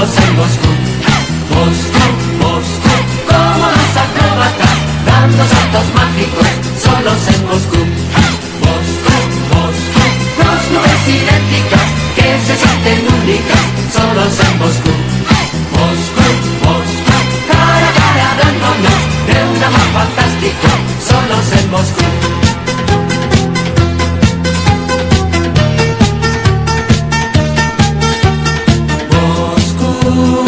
los hemos amor.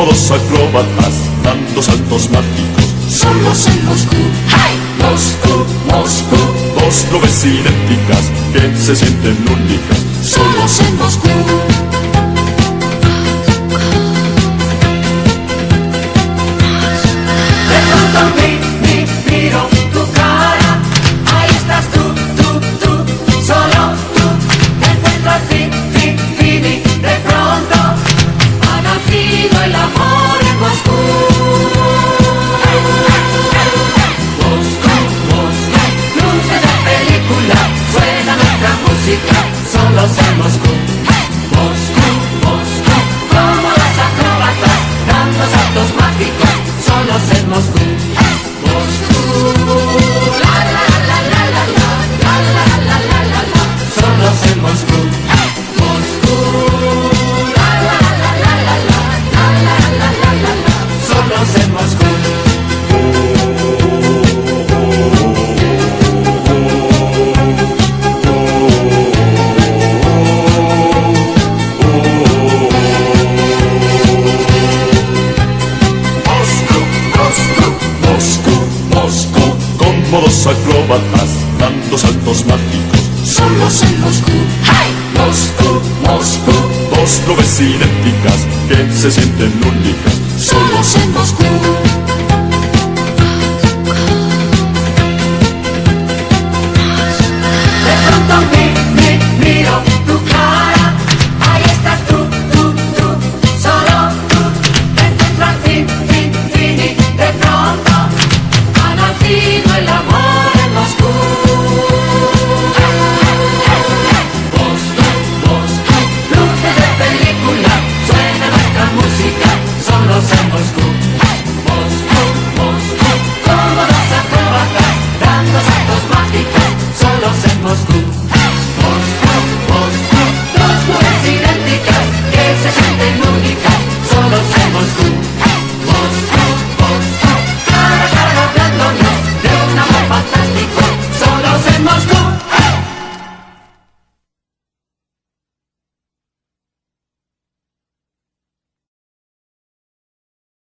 modos acróbatas, dando saltos mágicos. Solos en Moscú, ¡Hey! Moscú, Moscú. Dos nubes idénticas que se sienten únicas. Solos en Moscú. acróbatas dando saltos mágicos. Solos en Moscú, ¡Hey! Moscú, Moscú. Dos nubes idénticas que se sienten únicas. solo en Moscú.